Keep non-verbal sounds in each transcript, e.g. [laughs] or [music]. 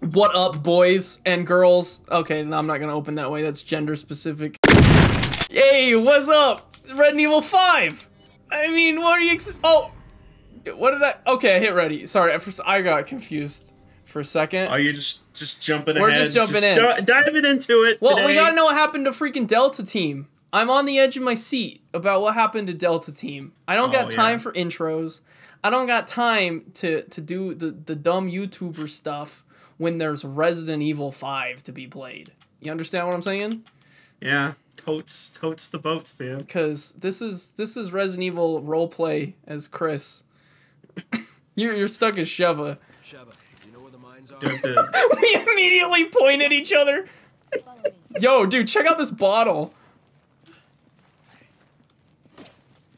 What up, boys and girls? Okay, no, I'm not gonna open that way. That's gender specific. Hey, what's up? Resident Evil 5! I mean, what are you ex- Oh! What did I- Okay, I hit ready. Sorry, at first I got confused for a second. Oh, you're just just jumping We're ahead. just jumping in. diving into it. Well, we gotta know what happened to freaking Delta Team. I'm on the edge of my seat about what happened to Delta Team. I don't Oh, got time yeah. for intros. I don't got time to to do the the dumb YouTuber stuff when there's Resident Evil 5 to be played. You understand what I'm saying? Yeah, totes totes the boats, man. Because this is this is Resident Evil roleplay as Chris. [coughs] you're you're stuck as Sheva. Sheva, you know where the mines are? Do have to- we immediately point at each other. Yo, dude, check out this bottle.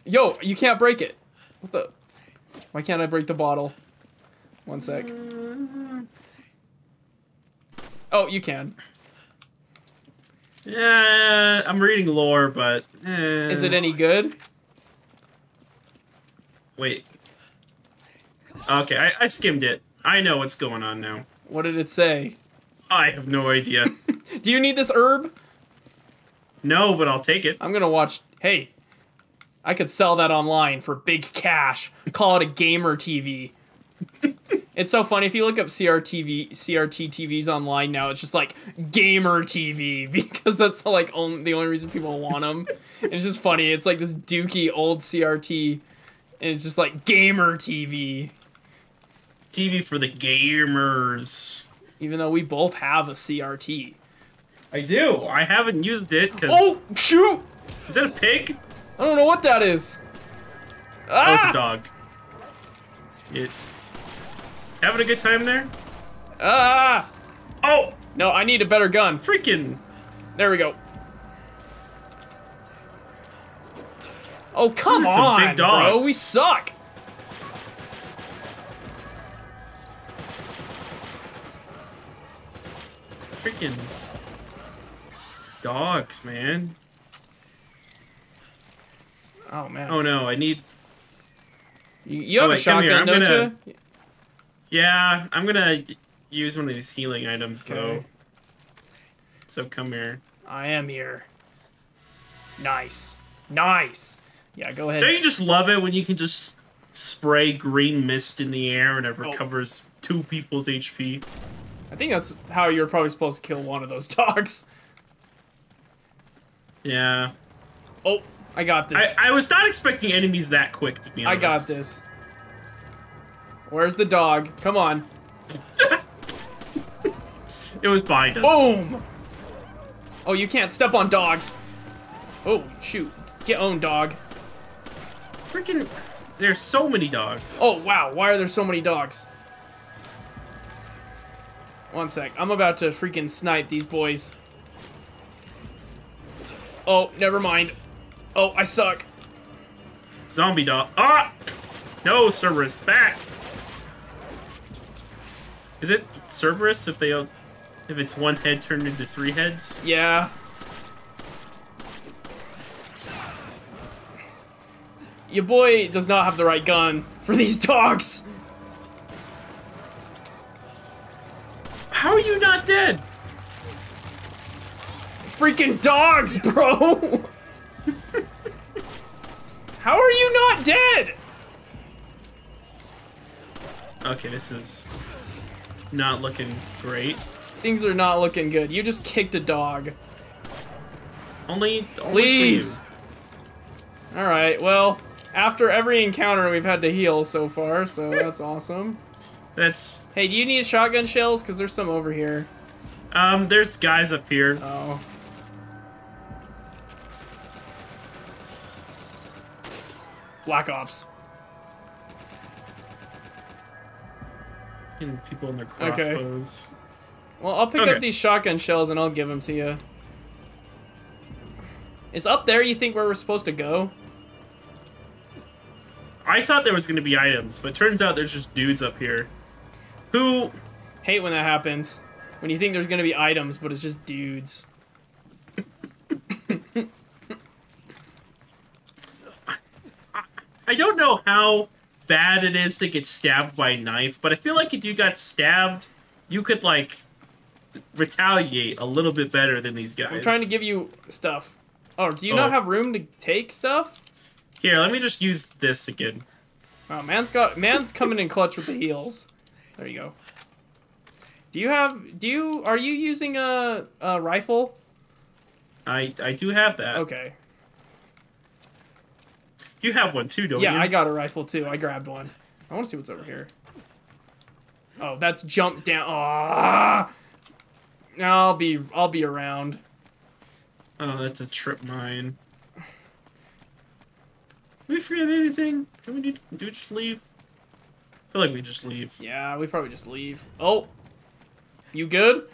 Yo, you can't break it. What the? Why can't I break the bottle? One sec. Oh, you can. yeah, I'm reading lore, but eh. Is it any good? Wait. Okay, I, I skimmed it. I know what's going on now. What did it say? I have no idea. [laughs] Do you need this herb? no, but I'll take it. I'm gonna watch. Hey, I could sell that online for big cash. Call it a gamer TV. [laughs] it's so funny if you look up CRTV, CRT TVs online now. It's just like gamer TV [laughs] because that's like only, the only reason people want them. and it's just funny. It's like this dookie old CRT, and it's just like gamer TV. TV for the gamers. Even though we both have a CRT. I do. I haven't used it because. Oh shoot! Is that a pig? I don't know what that is. That was Ah! a dog. It. Having a good time there? Ah! Oh, No, I need a better gun. freaking! There we go. Oh come Those are some on, bro! We suck. Freaking dogs, man. Oh man, Oh no, I need. you, you have Oh, a wait, here, shotgun, don't gonna- you? Yeah, I'm gonna use one of these healing items though. So come here. I am here. Nice, nice. Yeah, go ahead. Don't you just love it when you can just spray green mist in the air and it Oh. recovers two people's HP? I think that's how you're probably supposed to kill one of those [laughs] dogs. Yeah. Oh, I got this. I, I was not expecting enemies that quick to be honest. I got this. Where's the dog? Come on. It was behind us. Boom! Oh, you can't step on dogs. Oh, shoot. Get owned, dog. Freaking there's so many dogs. Oh, wow. Why are there so many dogs? One sec. I'm about to freaking snipe these boys. Oh, never mind. Oh, I suck. Zombie dog. Ah! No, Cerberus, back! Is it Cerberus if they if it's one head turned into three heads? Yeah. Your boy does not have the right gun for these [laughs] dogs. How are you not dead? Freaking dogs, bro! [laughs] How are you not dead? Okay, this is not looking great. Things are not looking good. You just kicked a dog. Only, only Please. Alright, well, after every encounter, we've had to heal so far, so that's awesome. That's Hey, do you need shotgun shells? Because there's some over here. um. There's guys up here. Oh. Black Ops. And people in their Okay. Well, I'll pick Okay. up these shotgun shells and I'll give them to you. Is up there you think where we're supposed to go? I thought there was gonna be items, but turns out there's just dudes up here. Who Hate when that happens. When you think there's gonna be items, but it's just dudes. [laughs] I don't know how bad it is to get stabbed by a knife, but I feel like if you got stabbed, you could like retaliate a little bit better than these guys. I'm trying to give you stuff. Oh, do you Oh. not have room to take stuff? Here, let me just use this again. Oh, man's got man's coming in clutch with the heals. There you go. Do you have? Do you? Are you using a, a rifle? I I do have that. Okay. You have one too, don't Yeah, you? I got a rifle too. I grabbed one. I want to see what's over here. Oh, that's jump down. Ah! I'll be I'll be around. Oh, that's a trip mine. Did we forget anything? Can we need do we just leave? I feel like we just leave. Yeah, we probably just leave. Oh, you good?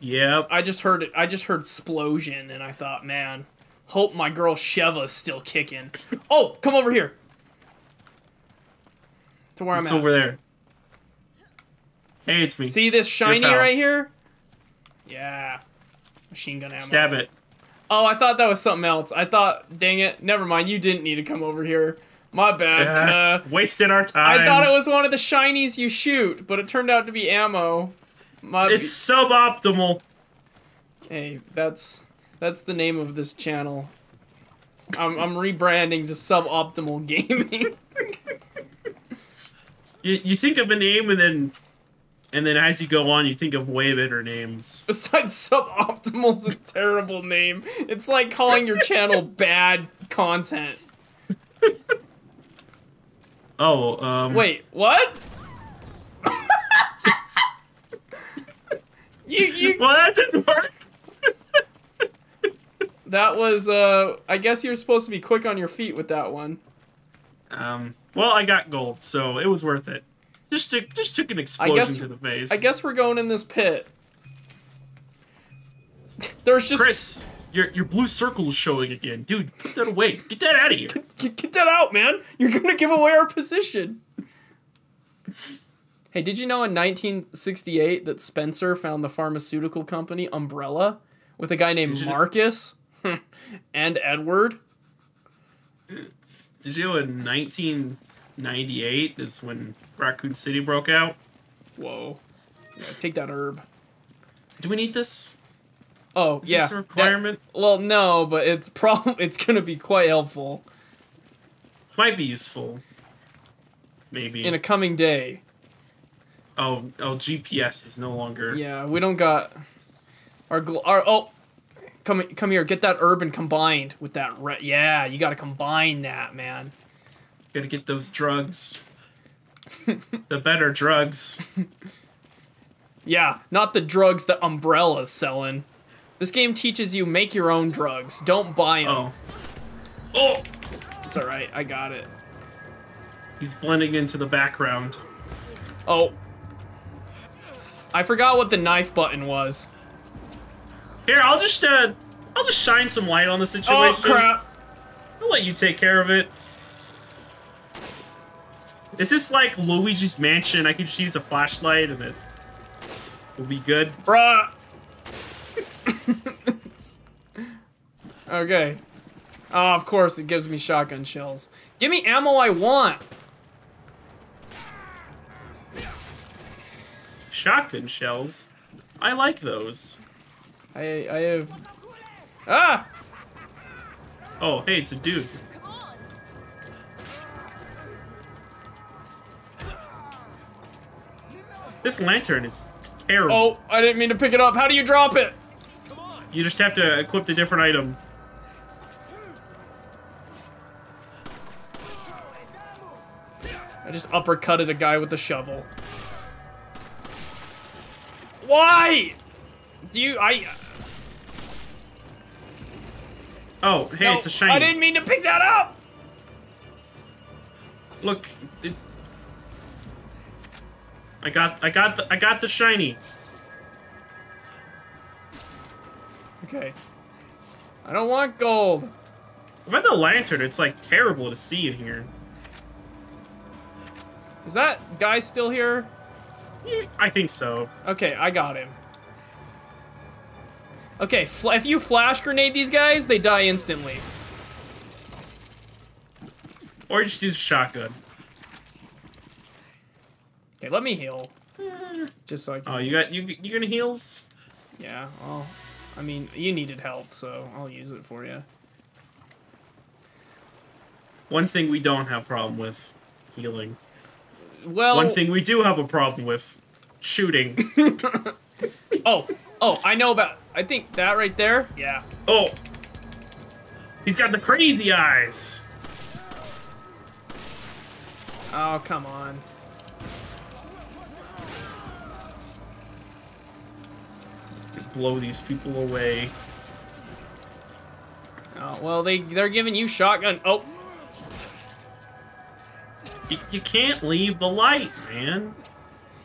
Yep. I just heard it. I just heard explosion, and I thought, man, hope my girl Sheva's still kicking. Oh, come over here. To where It's I'm at. over there. Hey, it's me. See this shiny right here? Yeah. Machine gun ammo. Stab it. Oh, I thought that was something else. I thought, dang it, never mind. You didn't need to come over here. My bad. Uh, wasted our time. I thought it was one of the shinies you shoot, but it turned out to be ammo. My It's suboptimal. hey, that's that's the name of this channel. I'm I'm rebranding to suboptimal gaming. [laughs] You, you think of a name and then and then as you go on you think of way better names. Besides, suboptimal's a terrible name. It's like calling your channel [laughs] bad content. Oh, um Wait, what? [laughs] you you Well that didn't work. That was uh I guess you're supposed to be quick on your feet with that one. Um well I got gold, so it was worth it. Just took just took an explosion guess- to the face. I guess we're going in this pit. [laughs] There's just Chris, your your blue circle is showing again. Dude, put that away. Get that out of here. [laughs] get, get that out, man. You're gonna give away our position. Hey, did you know in 1968 that Spencer found the pharmaceutical company Umbrella with a guy named you- Marcus [laughs] and Edward? Did you know in 1998 is when Raccoon City broke out? Whoa. Yeah, take that herb. Do we need this? Oh, Is yeah. this a that- requirement? well, no, but it's prob- [laughs] it's going to be quite helpful Might be useful. Maybe. in a coming day. oh, oh, GPS is no longer. Yeah, we don't got our gl- our oh come come here, get that urban combined with that re- yeah, you got to combine that, man. Gotta get those drugs. [laughs] the better drugs. Yeah, not the drugs that Umbrella's selling. This game teaches you make your own drugs. Don't buy them. Oh. Oh! It's all right. I got it. He's blending into the background. Oh. I forgot what the knife button was. Here, I'll just uh, I'll just shine some light on the situation. Oh crap. I'll let you take care of it. Is this like Luigi's Mansion? I could just use a flashlight and it will be good. Bruh. okay. Oh, of course it gives me shotgun shells. Give me ammo I want. Shotgun shells. I like those. I I have Ah! Oh, hey, it's a dude. This lantern is terrible. Oh, I didn't mean to pick it up. How do you drop it? You just have to equip the different item. I just uppercutted a guy with a shovel. Why? Do you I Oh, hey, no, it's a shiny. I didn't mean to pick that up. Look, it, I got, I got, the, I got the shiny. Okay. I don't want gold. About the lantern, it's like terrible to see in here. Is that guy still here? I think so. Okay, I got him. Okay, fl- if you flash grenade these guys, they die instantly. Or you just use shotgun. Okay, let me heal. Just so I can. Oh, you got you you gonna heals? Yeah. Well, I mean, you needed help, so I'll use it for you. One thing we don't have problem with healing. Well. One thing we do have a problem with shooting. [laughs] Oh, oh, I know about. I think that right there. Yeah. oh, he's got the crazy eyes. Oh, come on. Blow these people away. Oh, well, they they're giving you shotgun. Oh, You, you can't leave the light, man.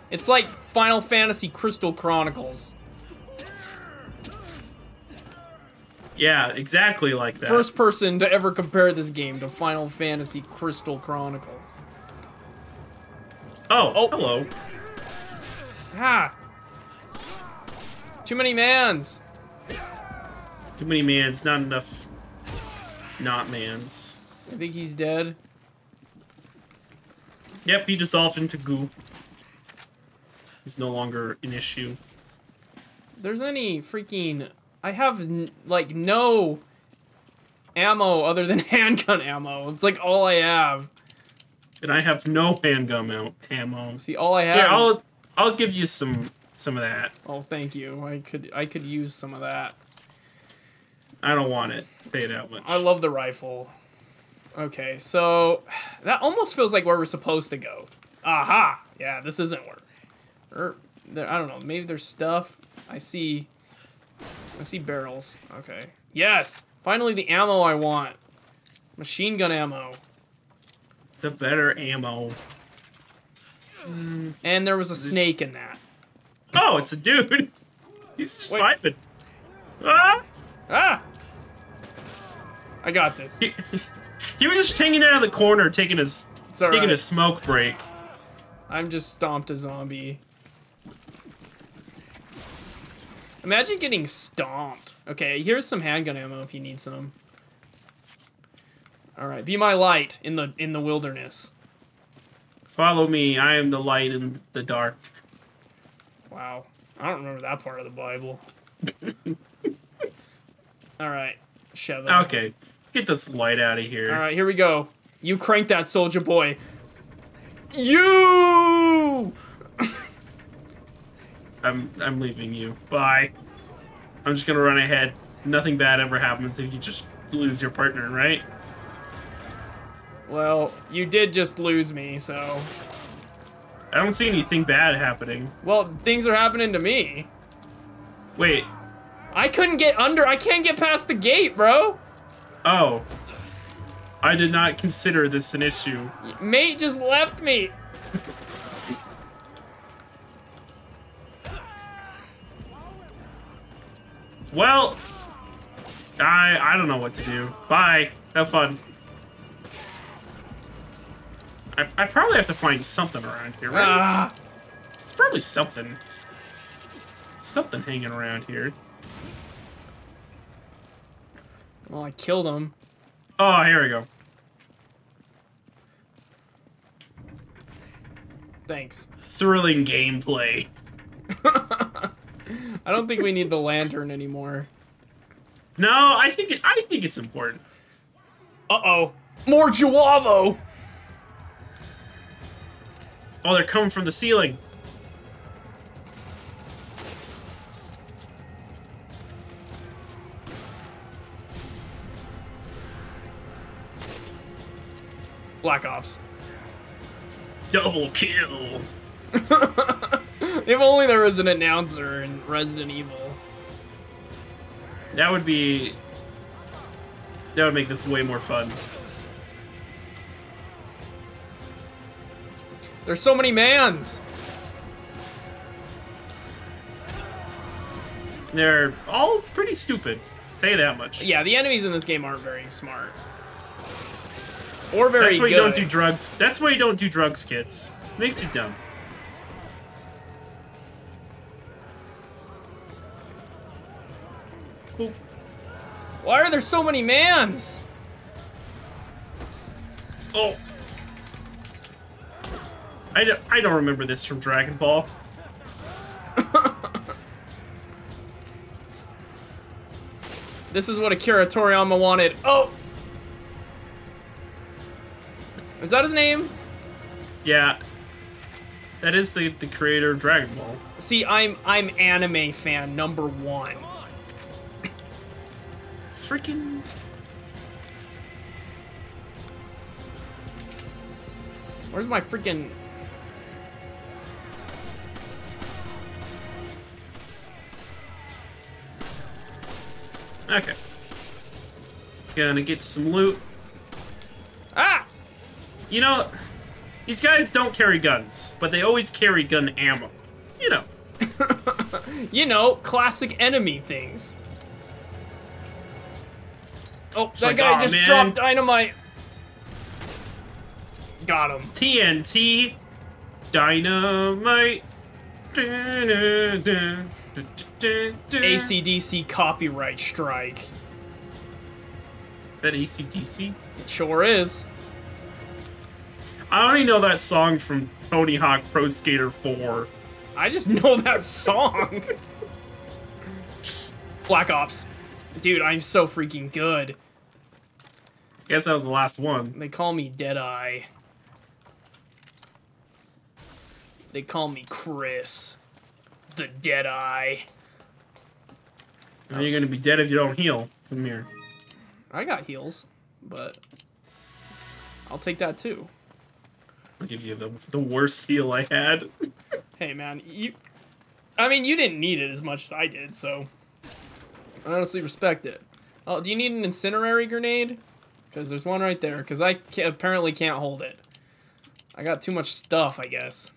it's like Final Fantasy Crystal Chronicles. Yeah, exactly like that. First person to ever compare this game to Final Fantasy Crystal Chronicles. oh, Oh. hello. Ha! Too many mans. Too many mans, not enough not mans. I think he's dead. Yep, he dissolved into goo. He's no longer an issue. There's any freaking. I have n- like no ammo other than [laughs] handgun ammo. It's like all I have. And I have no handgun ammo. See, all I have. Is- I'll I'll give you some some of that. Oh, thank you. I could I could use some of that. I don't want it. Say that much. I love the rifle. Okay, so that almost feels like where we're supposed to go. Aha! Yeah, this isn't where. Or there, I don't know. Maybe there's stuff. I see. I see barrels. Okay. Yes. Finally, the ammo I want. Machine gun ammo. the better ammo. And there was a snake in that. Oh, it's a dude. [laughs] He's just Wait. vibing. Ah! Ah! I got this. He, [laughs] he was just hanging out of the corner, taking his taking a smoke break. I'm just stomped a zombie. Imagine getting stomped. Okay, here's some handgun ammo if you need some. All right, be my light in the in the wilderness. Follow me. I am the light in the dark. Wow, I don't remember that part of the Bible. [laughs] All right, shove it. Okay, get this light out of here. All right, here we go. You crank that soldier boy. You. [laughs] I'm I'm leaving you. Bye. I'm just gonna run ahead. Nothing bad ever happens if you just lose your partner, right? Well, you did just lose me, so. I don't see anything bad happening. Well, things are happening to me. Wait. I couldn't get under. I can't get past the gate, bro. Oh. I did not consider this an issue. Mate just left me. Well, I I don't know what to do. Bye. Have fun. I, I probably have to find something around here, right? Ah, It's probably something. Something hanging around here. well, I killed him. Oh, here we go. Thanks. Thrilling gameplay. [laughs] I don't think we need the lantern anymore. No, I think it, I think it's important. Uh oh. More Juavo. Oh, they're coming from the ceiling. Black Ops. Double kill. [laughs] [laughs] if only there was an announcer in Resident Evil. That would be. That would make this way more fun. There's so many mans. They're all pretty stupid. Say that much. Yeah, the enemies in this game aren't very smart. Or very That's why good. you don't do drugs. That's why you don't do drugs, kids. Makes you dumb. Why are there so many mans? Oh. I don't, I don't remember this from Dragon Ball. [laughs] this is what Akira Toriyama wanted. Oh! Is that his name? Yeah. That is the, the creator of Dragon Ball. See, I'm I'm anime fan number one. Freaking. Where's my freaking... Okay. Gonna get some loot. Ah! You know, these guys don't carry guns, but they always carry gun ammo. You know. [laughs] You know, classic enemy things. Oh, that like, guy "Aw, just man." dropped dynamite. Got him. TNT, dynamite. ACDC copyright strike. Is that ACDC? It sure is. I only know that song from Tony Hawk Pro Skater 4. I just [laughs] know that song. Black Ops. Dude, I'm so freaking good. Guess that was the last one. They call me Deadeye. They call me Chris. The Deadeye. Are you're gonna be dead if you don't heal from here? I got heals, but I'll take that too. I'll give you the, the worst heal I had. [laughs] Hey man, you I mean you didn't need it as much as I did, so honestly respect it. Oh, do you need an incinerary grenade? Because there's one right there, because I ca apparently can't hold it. I got too much stuff, I guess.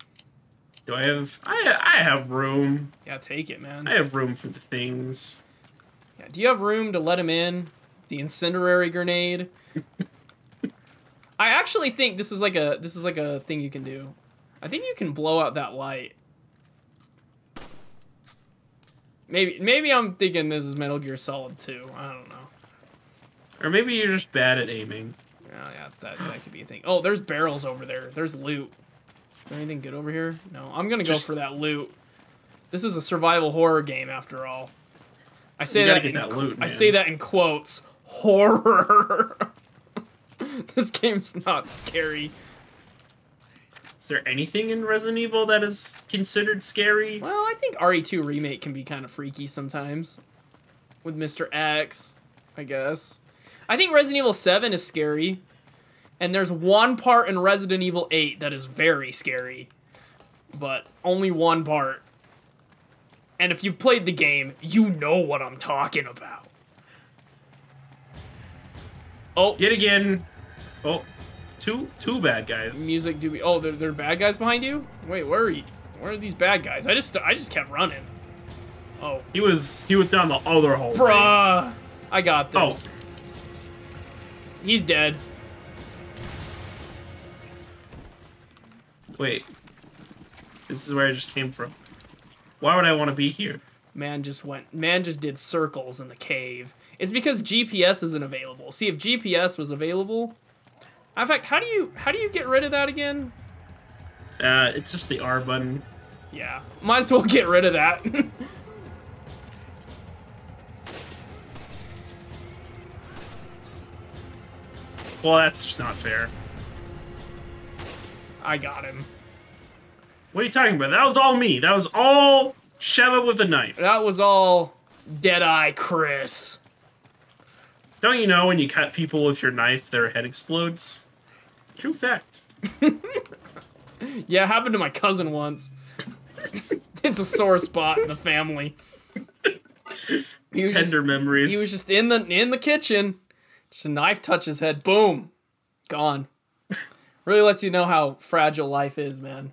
Do I have... I, I have room. Yeah, take it, man. I have room for the things. Yeah, do you have room to let him in? The incinerary grenade? [laughs] I actually think this is like a this is like a thing you can do. I think you can blow out that light. Maybe maybe I'm thinking this is Metal Gear Solid 2. I don't know. Or maybe you're just bad at aiming. Oh yeah, that that could be a thing. Oh, there's barrels over there. There's loot. Is there anything good over here? No, I'm gonna go for that loot. This is a survival horror game after all. I say that. in, that loot, I say that in quotes. Horror. [laughs] this game's not scary. Is there anything in Resident Evil that is considered scary? Well, I think RE2 remake can be kind of freaky sometimes. With Mr. X, I guess. I think Resident Evil 7 is scary. And there's one part in Resident Evil 8 that is very scary. But only one part. And if you've played the game, you know what I'm talking about. Oh, Yet again. Oh, two two bad guys. music do we Oh, there there are bad guys behind you? Wait, where are you? Where are these bad guys? I just I just kept running. Oh, He was he was down the other hole. Bruh! I got oh. this. Oh. He's dead. wait. This is where I just came from. Why would I want to be here? Man just went. Man just did circles in the cave. It's because GPS isn't available. See, if GPS was available. In fact, how do you how do you get rid of that again? Uh, it's just the R button. Yeah, might as well get rid of that. [laughs] Well, that's just not fair. I got him. What are you talking about? That was all me. That was all Sheva with a knife. That was all Deadeye Chris. Don't you know when you cut people with your knife, their head explodes? True fact. [laughs] Yeah, it happened to my cousin once. [laughs] it's a sore spot in the family. He was just- Tender memories. He was just in the in the kitchen. Just a knife touch his head. Boom. Gone. really lets you know how fragile life is, man.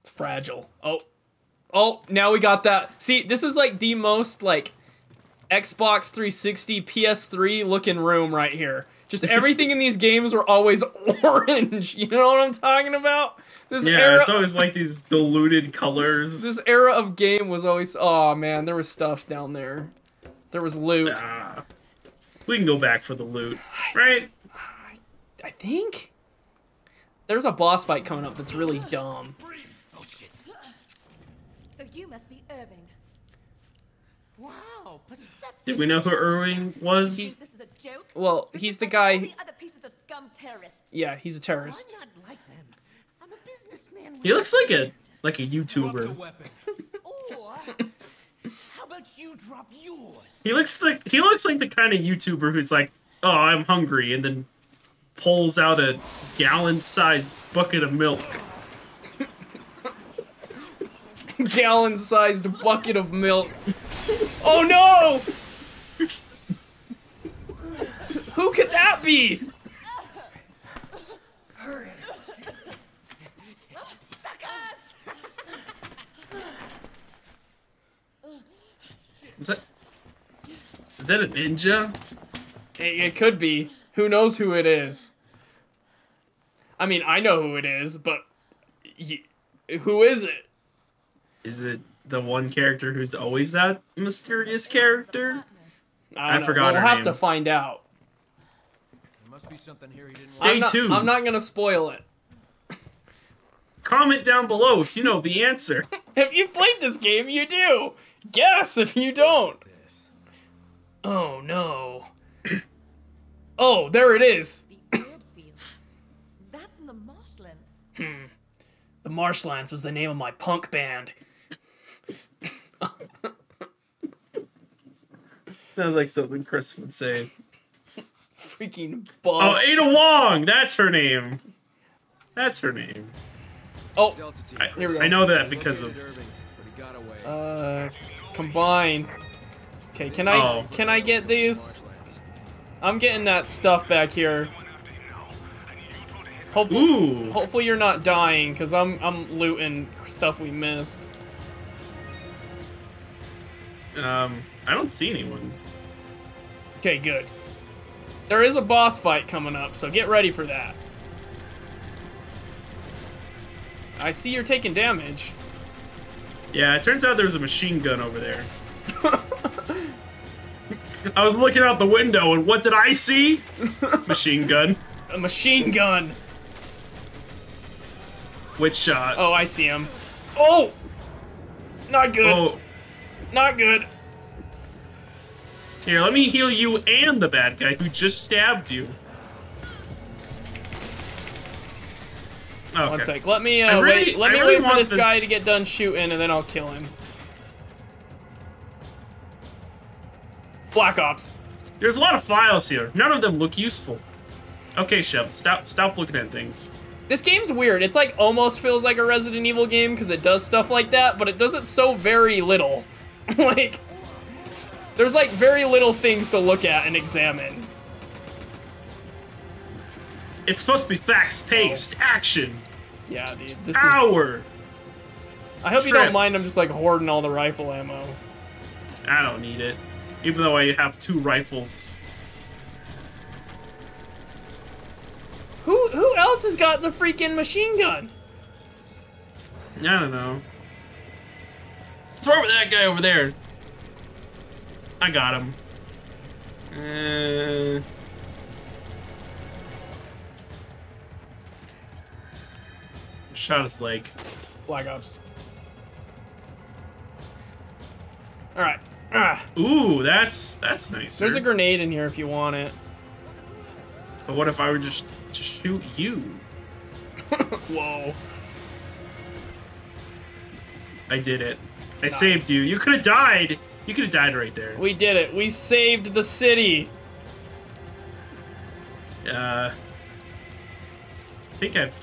It's fragile. Oh. Oh, now we got that. See, this is like the most like Xbox 360, PS3 looking room right here. Just everything in these games were always [laughs] orange. You know what I'm talking about? This yeah, era it's always like these diluted colors. this era of game was always oh man there was stuff down there there was loot we can go back for the loot, right? i think there's a boss fight coming up that's really dumb Oh shit. So you must be Irving. Wow, perceptive. Did we know who Irving was? He's- This is a joke. Well, This he's is the like guy- the other pieces of scum terrorists. Yeah, he's a terrorist. I'm not like them. I'm a businessman. He looks like a like a Drop the YouTuber. [laughs] Or how about you drop yours? He looks like he looks like the kind of YouTuber who's like, "Oh, I'm hungry," and then pulls out a gallon-sized bucket of milk. Gallon-sized bucket of milk. Oh no! Who could that be? Suckers! Is that is that a ninja? It, it could be. Who knows who it is? I mean, I know who it is, but y- who is it? Is it the one character who's always that mysterious character? I, don't forgot We'll her have name. to find out. There must be something here he didn't Stay I'm not, tuned. I'm not gonna spoil it. [laughs] Comment down below if you know the answer. [laughs] If you played this game, you do. Guess if you don't. Oh no. [coughs] oh, there it is. The [coughs] That's in the marshlands. Hmm. The Marshlands was the name of my punk band. Sounds like something Chris would say. Freaking Oh, bug. Ada Wong! That's her name. That's her name. Oh, Delta team. I, Here we go. I know that because of. Irving, but he got away. uh, combine. Okay, can I Oh. can I get these? I'm getting that stuff back here. Hopefully, Ooh! hopefully you're not dying, cause I'm I'm looting stuff we missed. Um, I don't see anyone. Okay, good. There is a boss fight coming up, so get ready for that. I see you're taking damage. Yeah, it turns out there's a machine gun over there. [laughs] I was looking out the window, and what did I see? [laughs] machine gun. A machine gun. Which shot? Oh, I see him. Oh! Not good. Oh, Not good. here, let me heal you and the bad guy who just stabbed you. Okay. One sec. Let me uh, really- wait. Let me really wait for want this, guy to get done shooting, and then I'll kill him. Black Ops. There's a lot of files here. None of them look useful. Okay, Chef, stop stop looking at things. This game's weird. It's like almost feels like a Resident Evil game because it does stuff like that, but it does it so very little. [laughs] like, there's like very little things to look at and examine. It's supposed to be fast-paced Oh. action. Yeah, dude. This is. Power. I hope you don't mind. I'm just like hoarding all the rifle ammo. I don't need it. Even though I have two rifles. Who who else has got the freaking machine gun? I don't know. Throw with that guy over there. I got him. Uh, shot his leg. Black Ops. All right. Ah, Ooh, that's that's nice. there's a grenade in here if you want it. But what if I were just to shoot you? [laughs] Whoa. I did it. I Nice. saved you. You could have died. You could have died right there. We did it. We saved the city. Uh, I think I've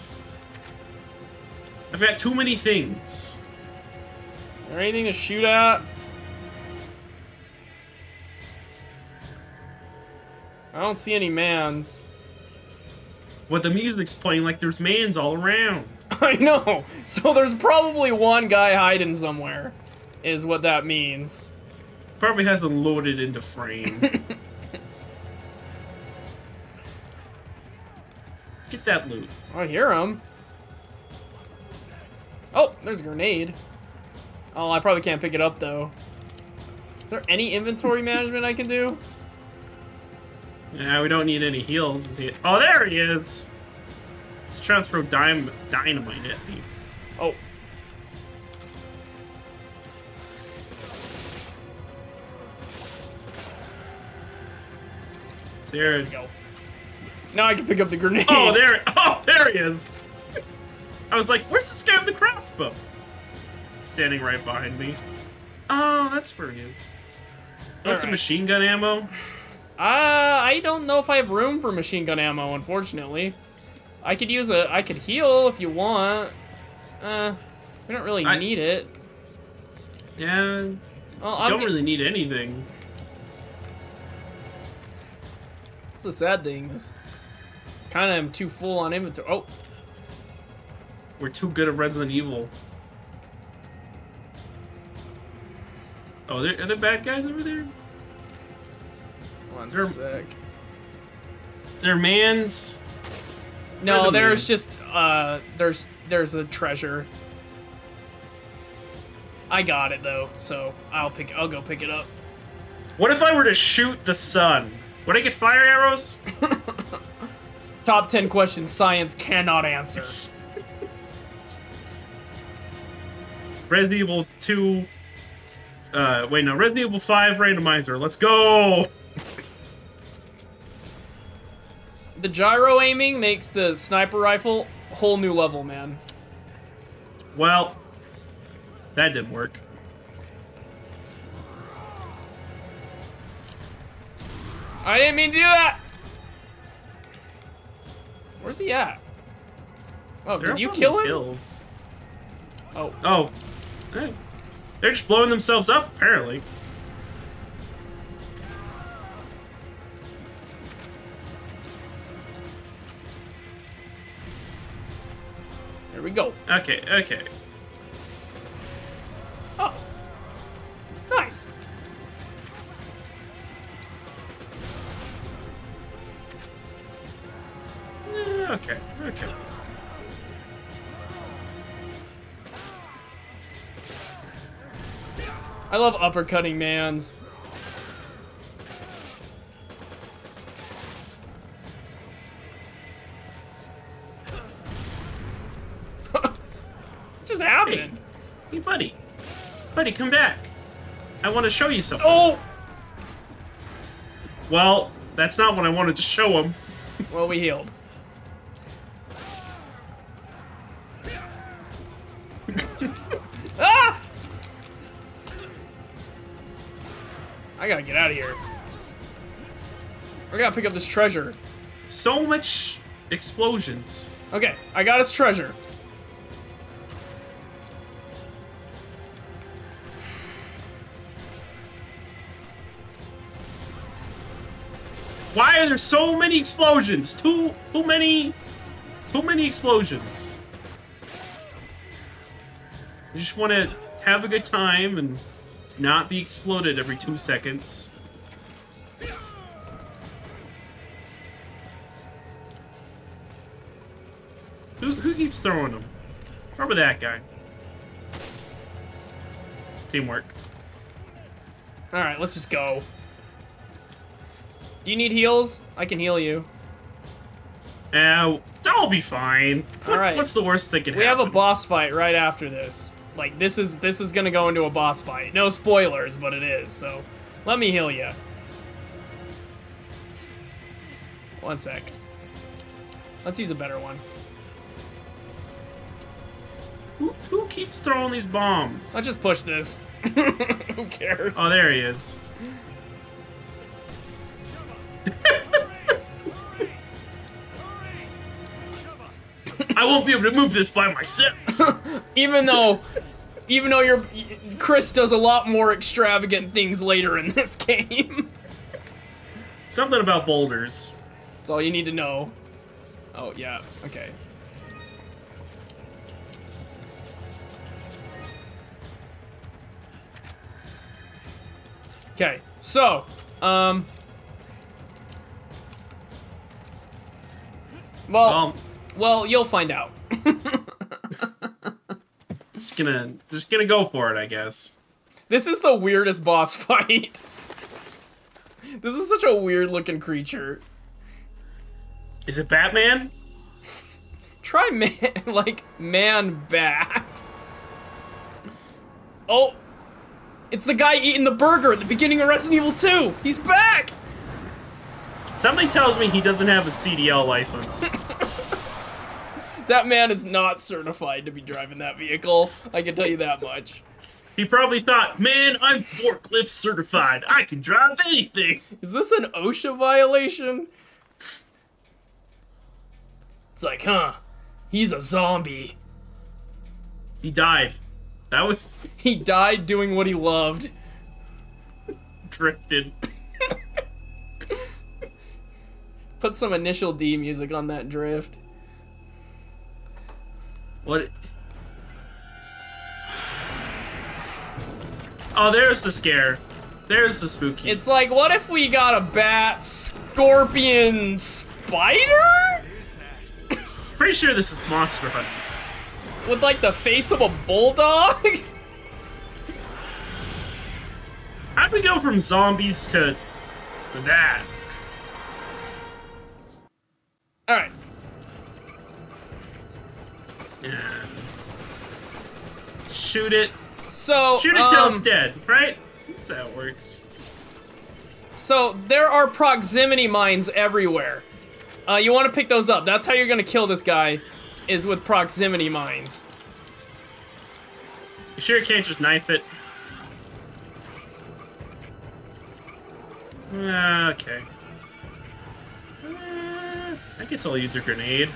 I've got too many things. Is there anything to shoot at? I don't see any mans. But the music's playing like there's mans all around. [laughs] I know. So there's probably one guy hiding somewhere, is what that means. Probably hasn't loaded into frame. [laughs] Get that loot. I hear him. Oh, there's a grenade. Oh, I probably can't pick it up though. Is there any inventory [laughs] management I can do? Yeah, we don't need any heals. Oh, there he is. He's trying to throw dime, dynamite at me. Oh. Sarah. Go. Now I can pick up the grenade. Oh, there! Oh, there he is. I was like, "Where's this guy with the crossbow?" Standing right behind me. Oh, that's where he is. Want some machine gun ammo? Uh, I don't know if I have room for machine gun ammo, unfortunately. I could use a, I could heal if you want. Uh, we don't really I- need it. Yeah, Well, don't really need anything. That's the sad thing is, kind of am too full on inventory. Oh, We're too good at Resident Evil. Oh, there, are there bad guys over there? one There- sec. Is there mans? No, the there's man? just uh, there's there's a treasure. I got it though, so I'll pick. I'll go pick it up. What if I were to shoot the sun? Would I get fire arrows? [laughs] Top ten questions science cannot answer. [laughs] Resident Evil 2. Uh, wait, no. Resident Evil 5 randomizer. Let's go! [laughs] The gyro aiming makes the sniper rifle a whole new level, man. Well, that didn't work. I didn't mean to do that. Where's he at? Oh, They're did you kill him? Hills. Oh, Oh. Hey. They're just blowing themselves up, apparently. there we go. Okay, okay. Love uppercutting mans. [laughs] Just happened. Hey, buddy. Buddy, come back. I want to show you something. Oh! Well, that's not what I wanted to show him. Well, we healed. Gotta pick up this treasure. So much explosions. Okay, I got his treasure. Why are there so many explosions? Too too many too many explosions. I just want to have a good time and not be exploded every two seconds. Who, keeps throwing them? Probably that guy. Teamwork. Alright, let's just go. Do you need heals? I can heal you. Uh, that'll be fine. What, Alright. What's the worst that could We have a boss fight right after this. Like this is this is gonna go into a boss fight. No spoilers, but it is. So let me heal you. One sec. Let's use a better one. Who, who keeps throwing these bombs? Let's just push this. [laughs] Who cares? Oh, there he is. I won't be able to move this by myself. [laughs] Even though, even though you're, Chris does a lot more extravagant things later in this [laughs] game. Something about boulders. That's all you need to know. Oh yeah. Okay. Okay. So, um. Well, Well, well, you'll find out. [laughs] just gonna just gonna go for it, I guess. This is the weirdest boss [laughs] fight. this is such a weird looking creature. Is it Batman? Try [laughs] man like man bat. Oh, it's the guy eating the burger at the beginning of Resident Evil 2. He's back. Something tells me he doesn't have a CDL license. [laughs] That man is not certified to be driving that vehicle. I can tell you that much. he probably thought, man, I'm forklift certified. I can drive anything. Is this an OSHA violation? It's like, huh? He's a zombie. He died. That was [laughs] He died doing what he loved. drifted. Put some initial D music on that drift. What? Oh, there's the scare. There's the spooky. It's like, what if we got a bat, scorpion, spider? pretty sure this is Monster Hunter. With like the face of a bulldog? [laughs] How'd we go from zombies to, to that? Alright. Yeah. Shoot it. So, Shoot it till um, it's dead, right? That's how it works. So there are proximity mines everywhere. Uh, you want to pick those up. That's how you're gonna kill this guy, is with proximity mines. You sure you can't just knife it? Uh, okay. Uh, I guess I'll use a grenade.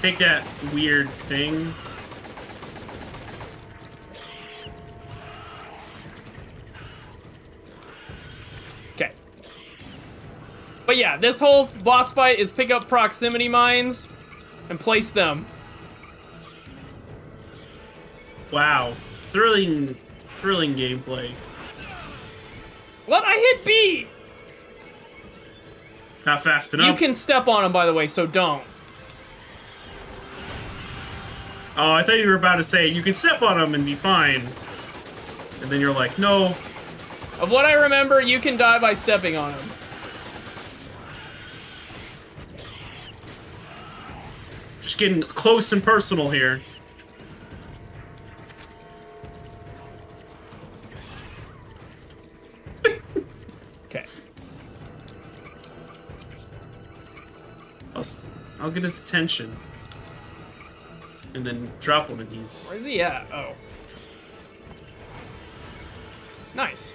Take that weird thing. But yeah, this whole boss fight is pick up proximity mines and place them. Wow. Thrilling, thrilling gameplay. What? I hit B! Not fast enough. You can step on them, by the way, so don't. Oh, I thought you were about to say you can step on them and be fine. And then you're like, no. Of what I remember, you can die by stepping on them. Just getting close and personal here. [laughs] Okay. I'll, I'll get his attention. And then drop him and he's... Where's he at? Oh. Nice.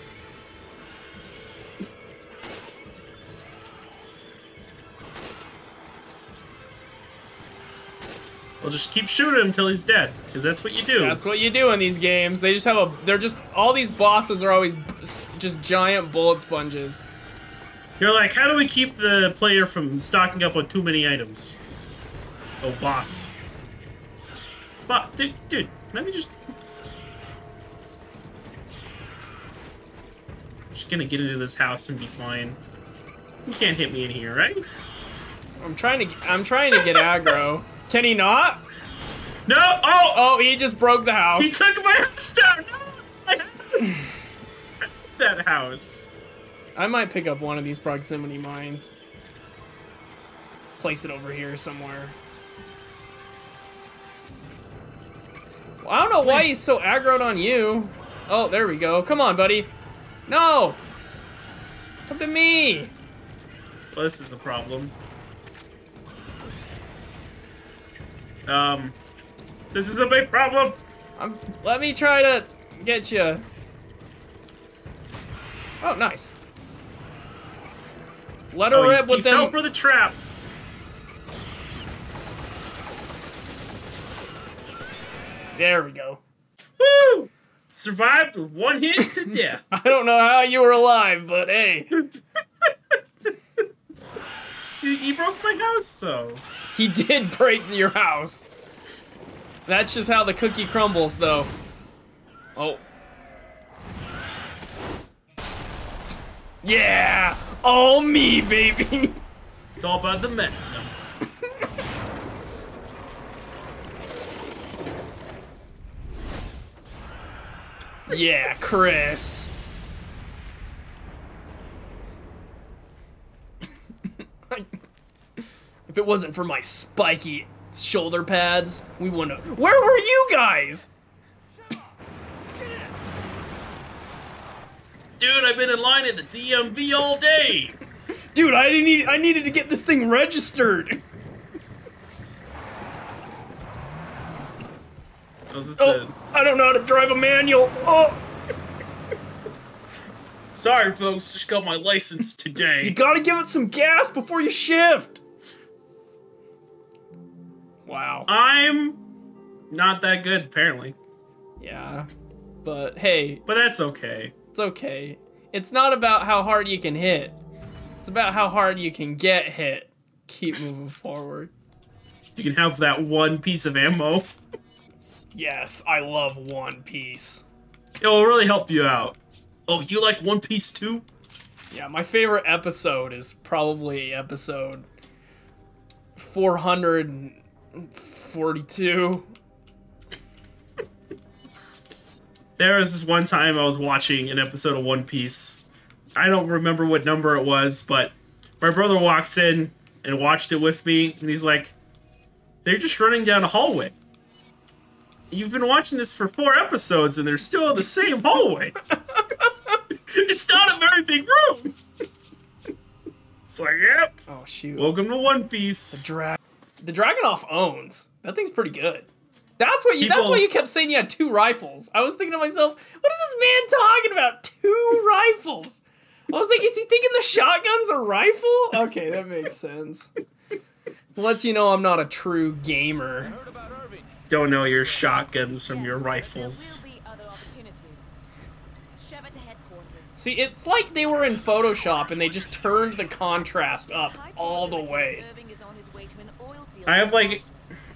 We'll just keep shooting him until he's dead, because that's what you do. That's what you do in these games. They just have a. They're just. All these bosses are always just giant bullet sponges. You're like, how do we keep the player from stocking up on too many items? Oh, boss. But, dude, dude, let me just... Just gonna get into this house and be fine. You can't hit me in here, right? I'm trying to. I'm trying to get aggro. [laughs] Can he not? No! Oh! Oh, he just broke the house. He took my house down! No! [laughs] That house. I might pick up one of these proximity mines. Place it over here somewhere. Well, I don't know why he's so aggroed on you. Oh, there we go. Come on, buddy. No! Come to me! Well, this is a problem. Um, this is a big problem. I'm, let me try to get you. Oh, nice. Let her Oh, rip with them. for the trap. There we go. Woo! Survived with one hit to [laughs] death. I don't know how you were alive, but hey, [laughs] he, he broke my house, though. he did break your house. That's just how the cookie crumbles, though. Oh. Yeah! Oh, me, baby! It's all about the men. Yeah, Chris. If it wasn't for my spiky shoulder pads, we wouldn't have. Where were you guys? dude. I've been in line at the DMV all day. [laughs] Dude, I didn't need I needed to get this thing registered. How's Oh, I don't know how to drive a manual. Oh, Sorry, folks. Just got my license [laughs] today. you gotta give it some gas before you shift. Wow. I'm not that good, apparently. Yeah. But hey, But that's okay. it's okay. It's not about how hard you can hit. It's about how hard you can get hit. Keep moving [laughs] forward. You can have that one piece of ammo. Yes, I love One Piece. It will really help you out. Oh, you like One Piece too? Yeah, my favorite episode is probably episode 442. There was this one time I was watching an episode of One Piece. I don't remember what number it was, but my brother walks in and watched it with me, and he's like, "They're just running down a hallway. You've been watching this for four episodes, and they're still in the same hallway. [laughs] it's not a very big room." It's like, "Yep, Oh shoot. welcome to One Piece." Dra- the Dragunov owns. That thing's pretty good. That's what you. that's why you kept saying you had two rifles. I was thinking to myself, what is this man talking about? Two [laughs] rifles. I was like, is he thinking the shotgun's a rifle? Okay, that makes sense. Lets you know I'm not a true gamer. Don't know your shotguns from your rifles. There will be other opportunities. Shove it to headquarters. See, it's like they were in Photoshop and they just turned the contrast up all the way. Irving is on his way to an oil field I have like.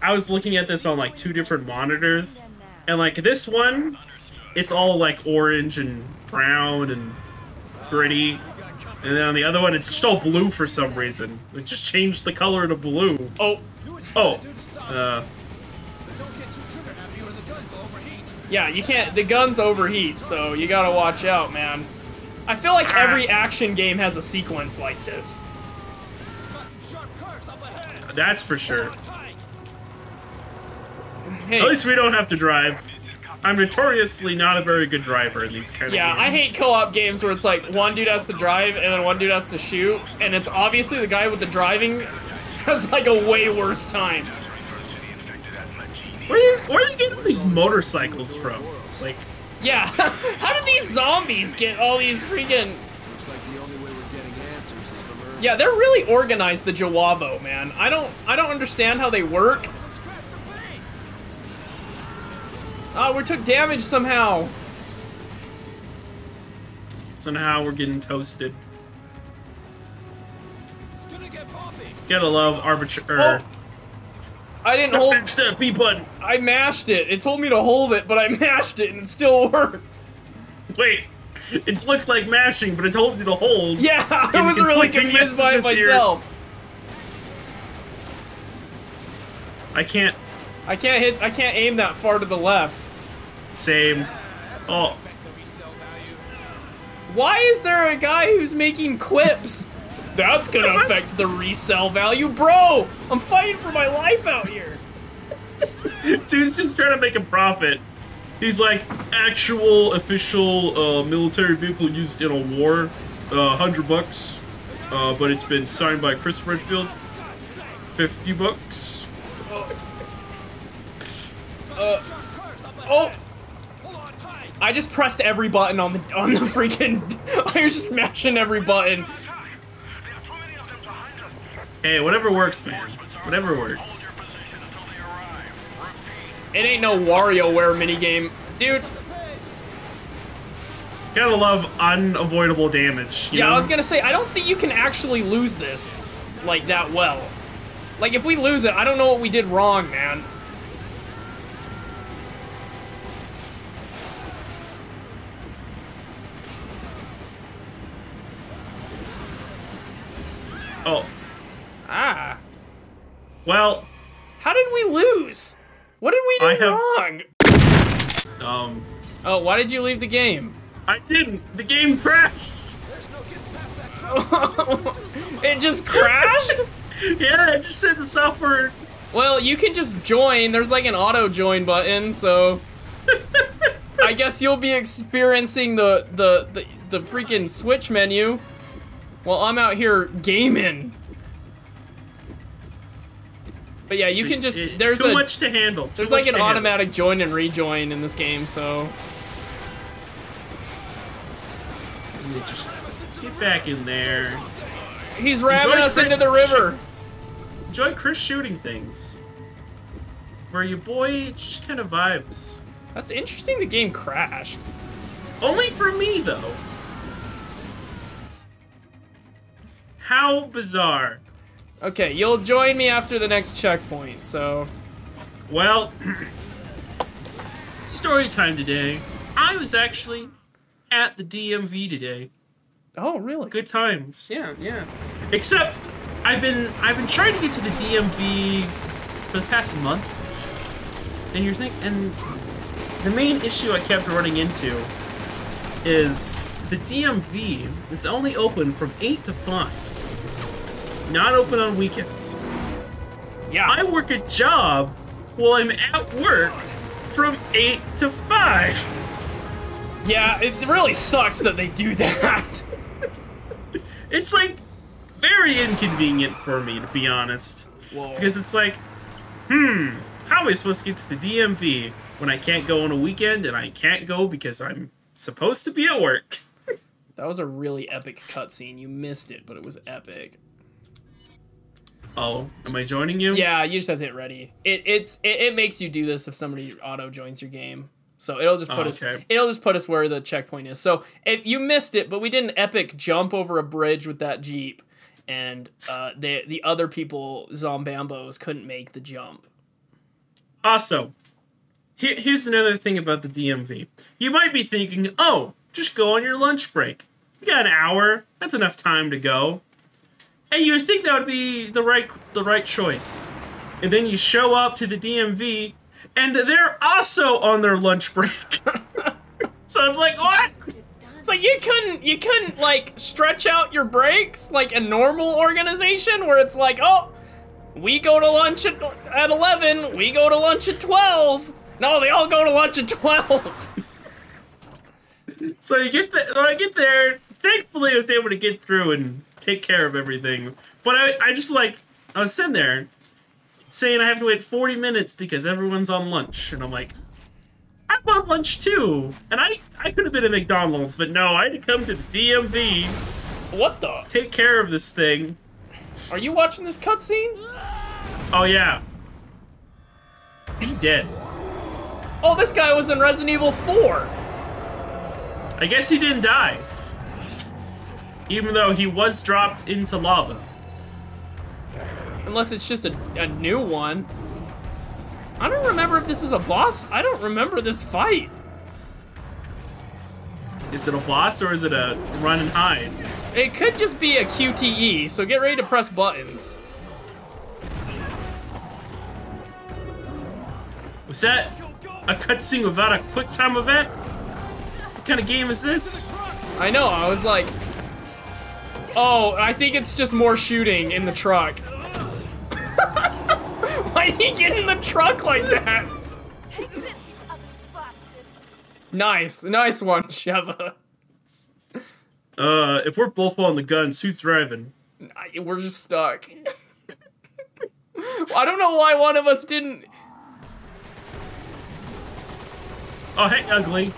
I was looking at this on like two different monitors, and like this one, it's all like orange and brown and gritty, and then on the other one, it's just all blue for some reason. It just changed the color to blue. Oh, Oh, uh, yeah, you can't. The guns overheat, so you gotta watch out, man. I feel like every action game has a sequence like this. That's for sure. Hey, At least we don't have to drive. I'm notoriously not a very good driver in these kind yeah, of games. Yeah, I hate co-op games where it's like one dude has to drive and then one dude has to shoot, and it's obviously the guy with the driving [laughs] has like a way worse time. Where are you, where are you getting these motorcycles from? Like, Yeah, [laughs] how did these zombies get all these freaking? Yeah, they're really organized, the Jawavo, man. I don't, I don't understand how they work. Oh, we took damage somehow. somehow we're getting toasted. Gotta love arbitrary. Er, oh, I didn't hold. [laughs] The B button. I mashed it. It told me to hold it, but I [laughs] mashed it and it still worked. Wait, it looks like mashing, but it told you to hold. Yeah, I In was really conflicting confused by it messages here. myself. I can't. I can't hit. I can't aim that far to the left. Same. Oh, Why is there a guy who's making quips? [laughs] That's gonna [laughs] affect the resale value, bro. I'm fighting for my life out here. dude's just trying to make a profit. He's like actual official uh, military vehicle used in a war, uh, hundred bucks, uh, but it's been signed by Chris Redfield, fifty bucks. Oh. I just pressed every button on the on the freaking. [laughs] I was just mashing every button. Hey, whatever works, man. Whatever works. It ain't no WarioWare minigame, dude. Gotta love unavoidable damage. you Yeah, I was gonna say I don't think you can actually lose this like that well. Like if we lose it, I don't know what we did wrong, man. Oh, Ah, well, how did we lose? What did we do I have- wrong? um, Oh, why did you leave the game? I didn't. The game crashed. [laughs] it just crashed? [laughs] Yeah, it just said the software. Well, you can just join. There's like an auto join button, so [laughs] I guess you'll be experiencing the the the, the freaking Switch menu while I'm out here gaming. But yeah, you can just there's too a much to handle. Too there's like an to handle. automatic join and rejoin in this game, so Get back in there. he's ramming Enjoy us into the river. Enjoy Chris shooting things. Where your boy just kind of vibes. That's interesting. The game crashed. Only for me though. How bizarre. Okay, you'll join me after the next checkpoint. So Well, [clears throat] story time today. I was actually at the DMV today. oh really? Good times. Yeah, yeah. Except I've been I've been trying to get to the DMV for the past month. And you're thinking and the main issue I kept running into is the DMV is only open from 8 to 5. Not open on weekends. Yeah. I work a job while I'm at work from 8 to 5. Yeah, it really sucks that they do [laughs] that. It's like very inconvenient for me to be honest. Whoa. Because it's like, hmm, how am I supposed to get to the DMV when I can't go on a weekend and I can't go because I'm supposed to be at work? [laughs] That was a really epic cutscene. You missed it, but it was epic. Oh, am I joining you? Yeah, you just have to hit ready. It it's it, it makes you do this if somebody auto joins your game. So it'll just put Oh, us it'll just put us where the checkpoint is. So if you missed it, but we did an epic jump over a bridge with that jeep, and uh, the the other people zombambos couldn't make the jump. Also, here, here's another thing about the DMV. You might be thinking, oh, just go on your lunch break. You got an hour. That's enough time to go. And you would think that would be the right the right choice. And then you show up to the DMV, and they're also on their lunch break. [laughs] so it's like, what? It's like you couldn't you couldn't like stretch out your breaks like a normal organization where it's like, oh, we go to lunch at, at 11, we go to lunch at 12. No, they all go to lunch at 12. [laughs] [laughs] So you get there. When I get there, thankfully I was able to get through and take care of everything. But I, I just like I was sitting there saying I have to wait 40 minutes because everyone's on lunch, and I'm like, I'm on lunch too, and I I could have been at McDonald's, but no, I had to come to the DMV, what the? take care of this thing. Are you watching this cutscene? Oh yeah, he dead. Oh, this guy was in Resident Evil 4. I guess he didn't die, even though he was dropped into lava. Unless it's just a, a new one. I don't remember if this is a boss. I don't remember this fight. Is it a boss or is it a run and hide? It could just be a QTE, so get ready to press buttons. Was that a cutscene without a quick time event? What kind of game is this? I know, I was like... Oh, I think it's just more shooting in the truck. [laughs] Why did he get in the truck like that? Take this, you ugly bastard. Nice, nice one, Sheva. Uh, if we're both on the guns, who's driving? We're just stuck. [laughs] I don't know why one of us didn't... Oh, hey, ugly.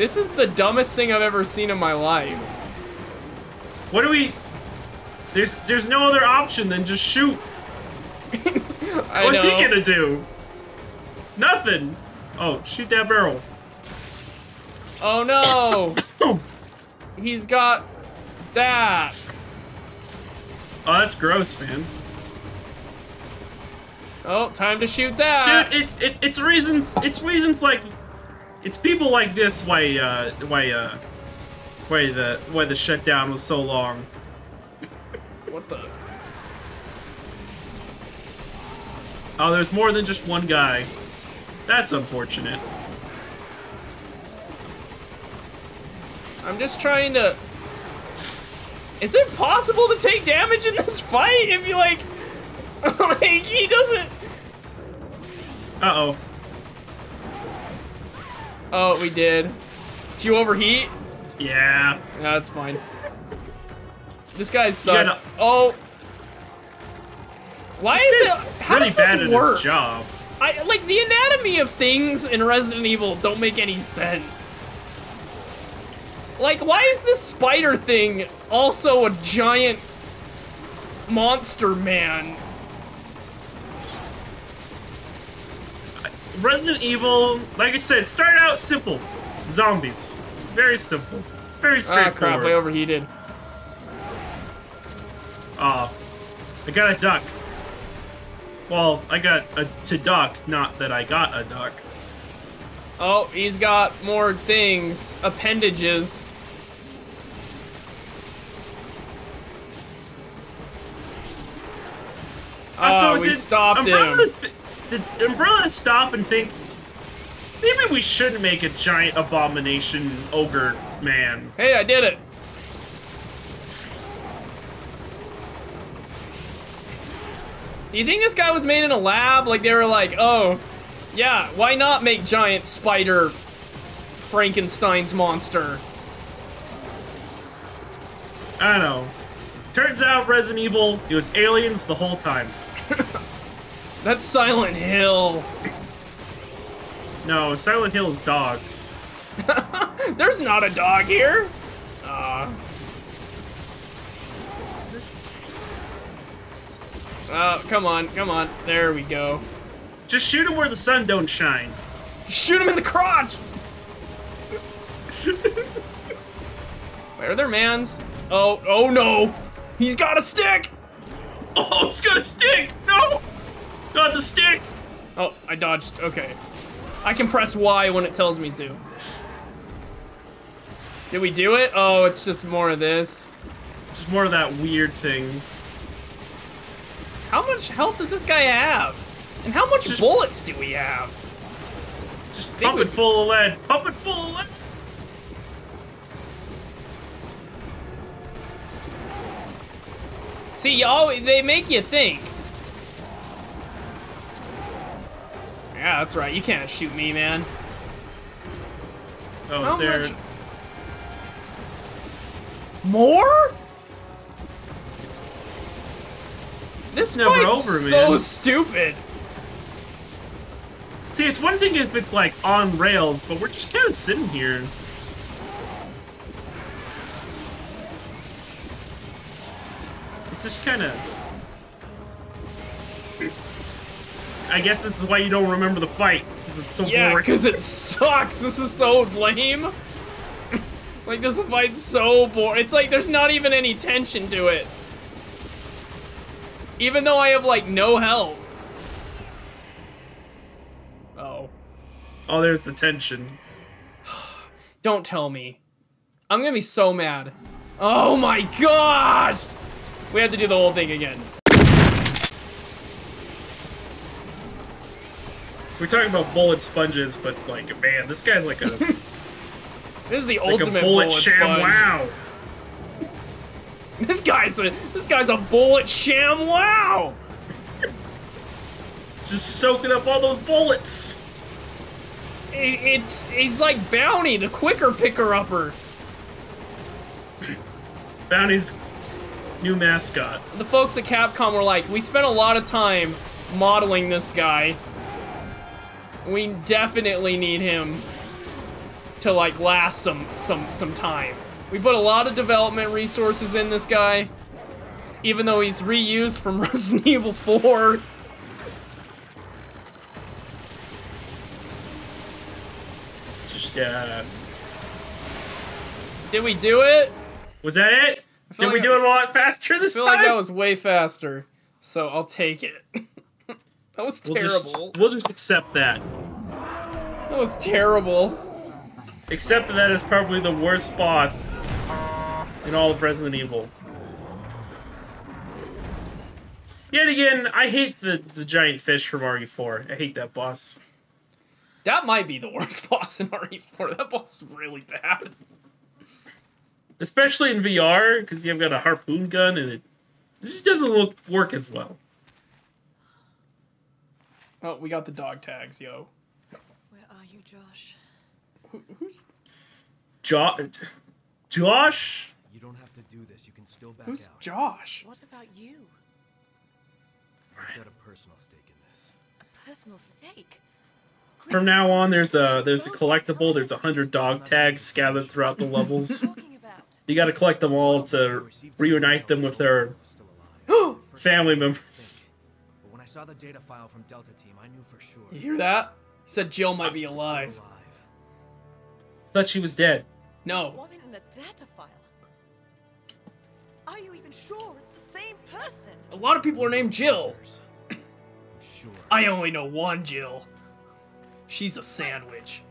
This is the dumbest thing I've ever seen in my life. What do we? There's there's no other option than just shoot. [laughs] I What's know. he gonna do? Nothing. Oh, shoot that barrel. Oh no! [coughs] Oh, He's got that. oh that's gross, man. Oh, time to shoot that. Dude, it, it it's reasons it's reasons like it's people like this why uh why uh why the why the shutdown was so long. What the? Oh, there's more than just one guy. That's unfortunate. I'm just trying to. Is it possible to take damage in this fight if you like? [laughs] like he doesn't. Uh oh. We did. Did you overheat? Yeah. No, that's fine. This guy sucks. gotta- Oh. Why is it? How really does bad this work? job. I like the anatomy of things in Resident Evil don't make any sense. Like, why is this spider thing also a giant monster man? Resident Evil, like I said, start out simple. Zombies. Very simple. Very straightforward. Ah, crap! I overheated. Ah, I got a duck. Well, I got a to duck, not that I got a duck. Oh, he's got more things, appendages. Oh, what we stopped Umbrella him. Did Umbrella stop and think maybe we shouldn't make a giant abomination ogre man? Hey, I did it. Do you think this guy was made in a lab? Like they were like, oh, yeah, why not make giant spider Frankenstein's monster? I don't know. Turns out Resident Evil, it was aliens the whole time. [laughs] That's Silent Hill. No, Silent Hill's dogs. [laughs] There's not a dog here. Uh. Oh, come on, come on. There we go. Just shoot him where the sun don't shine. Shoot him in the crotch! [laughs] Where are their mans? Oh, oh no! He's got a stick! Oh, he's got a stick! No! Got the stick! Oh, I dodged. Okay. I can press Y when it tells me to. Did we do it? Oh, it's just more of this. Just more of that weird thing. How much health does this guy have? And how much Just- bullets do we have? Just pump it full of lead. Pump it full of lead. See, y'all, they make you think. Yeah, that's right. You can't shoot me, man. Oh, How there. much- More? This never over, so stupid. See, it's one thing if it's like on rails, but we're just kind of sitting here. It's just kind of. I guess this is why you don't remember the fight, because it's so Yeah, boring. because it sucks. This is so lame. [laughs] like, this fight's so boring. It's like there's not even any tension to it. Even though I have, like, no health. Oh. Oh, there's the tension. [sighs] Don't tell me. I'm gonna be so mad. Oh my god! We have to do the whole thing again. We're talking about bullet sponges, but like, man, this guy's like a [laughs] This is the like a ultimate bullet, bullet sham. sponge. Wow. This guy's a this guy's a bullet sham. Wow. Just soaking up all those bullets. It, it's he's like Bounty, the quicker picker upper. Bounty's new mascot. The folks at Capcom were like, we spent a lot of time modeling this guy. We definitely need him to like last some some some time. We put a lot of development resources in this guy, even though he's reused from [laughs] Resident Evil 4. Just uh, Did we do it? was that it? Did we like do I- it a lot faster this time? I feel time? like that was way faster, so I'll take it. [laughs] that was we'll terrible. Just, we'll just accept that. That was terrible. Accept that that is probably the worst boss in all of Resident Evil. Yet again, I hate the, the giant fish from RE4. I hate that boss. That might be the worst [laughs] boss in RE4. That boss is really bad. Especially in VR, because you've got a harpoon gun and it, it just doesn't look work as well. Oh, we got the dog tags, yo. Where are you, Josh? Who, who's Jo- Josh. You don't have to do this. You can still back who's out. Josh? What about you? I've got a personal stake in this. A personal stake? From now on, there's a there's a collectible. There's a hundred dog tags scattered throughout the [laughs] levels. You got to collect them all to reunite them with their [gasps] family members. But when I saw the data file from Delta Team, I knew for sure. You hear that? He said Jill might be Still alive. Thought she was dead. No. Woman in the data file. Are you even sure it's the same person? A lot of people are named Jill. I'm sure. I only know one Jill. She's a sandwich.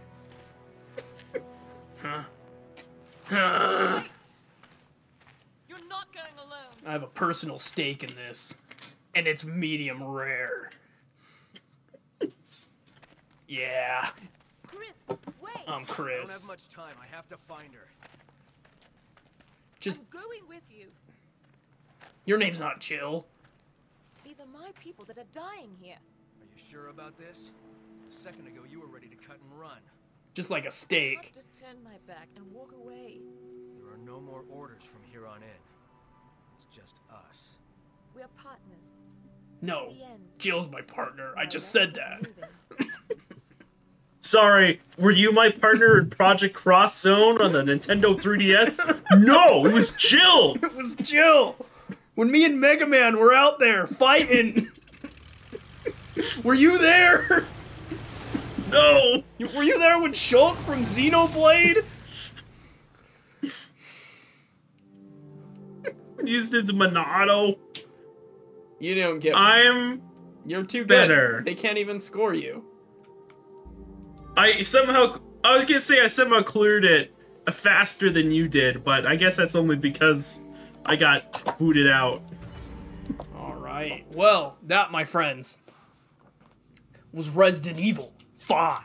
Huh? Huh? Wait. You're not going alone. I have a personal stake in this, and it's medium rare. Yeah, Chris, wait. I'm Chris. I don't Chris. have much time. I have to find her. Just I'm going with you. your name's not Jill. These are my people that are dying here. Are you sure about this? A second ago, you were ready to cut and run. Just like a steak. just turn my back and walk away. There are no more orders from here on in. It's just us. We're partners. No, end. Jill's my partner. I Now just said that. [laughs] Sorry, were you my partner in Project Cross Zone on the Nintendo 3DS? [laughs] no, it was Jill. [laughs] It was Jill. When me and Mega Man were out there fighting. were you there? No. Were you there with Shulk from Xenoblade? Used his Monado. You don't get. I'm You're too good. better. They can't even score you. I somehow I was gonna say I somehow cleared it faster than you did, but I guess that's only because I got booted out. All right. Well, that, my friends, was Resident Evil 5.